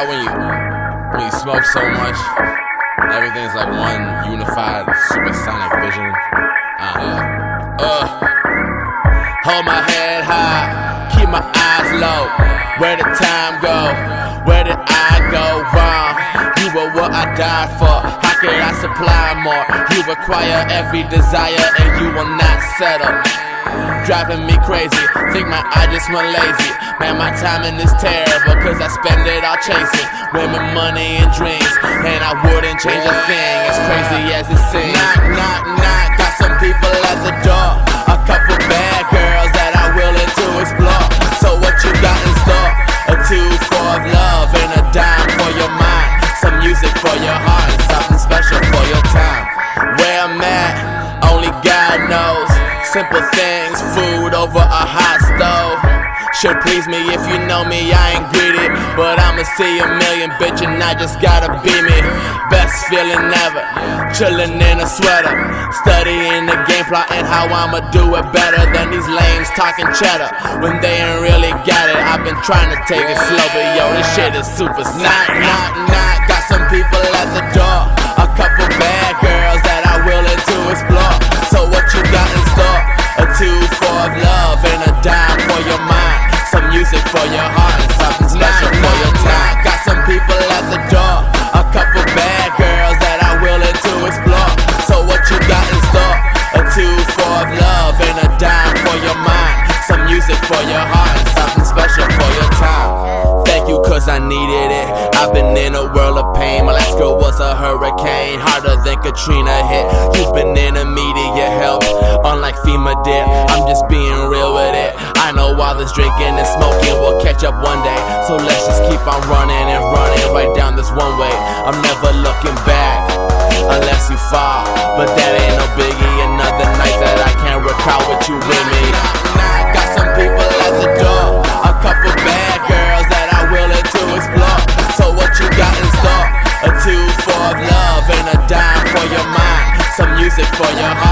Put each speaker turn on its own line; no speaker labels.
how when you when you smoke so much, everything's like one unified supersonic vision. Uh, yeah. Uh, hold my head high, keep my eyes low. Where did time go? Where did I go wrong? You were what I died for. How could I supply more? You require every desire and you will not settle driving me crazy. Think my I just went lazy. Man, my timing is terrible, cause I spend it all chasing women, money, and dreams. And I wouldn't change a thing, as crazy as it seems. Knock, knock, knock, got some people at the door. A couple bad girls that are willing to explore. So, what you got in store? A two for love and a dime for your mind. Some music for your heart and something special for your time. Where I'm at. Simple things, food over a hot stove. Should please me if you know me, I ain't greedy. But I'ma see a million, bitch, and I just gotta be me. Best feeling ever, chillin' in a sweater. Studying the game, and how I'ma do it better than these lames talking cheddar. When they ain't really got it, I've been trying to take it slow, but yo, this shit is super knock, knock, knock. Got some people at the door, music for your heart and something special for your time. Thank you, cause I needed it. I've been in a world of pain. My last girl was a hurricane, harder than Katrina hit. You've been in immediate help, unlike FEMA did. I'm just being real with it. I know all this drinking and smoking will catch up one day. So let's just keep on running and running right down this one way. I'm never looking back unless you fall. But that ain't no biggie. Another night that I can't recall with you with music for your heart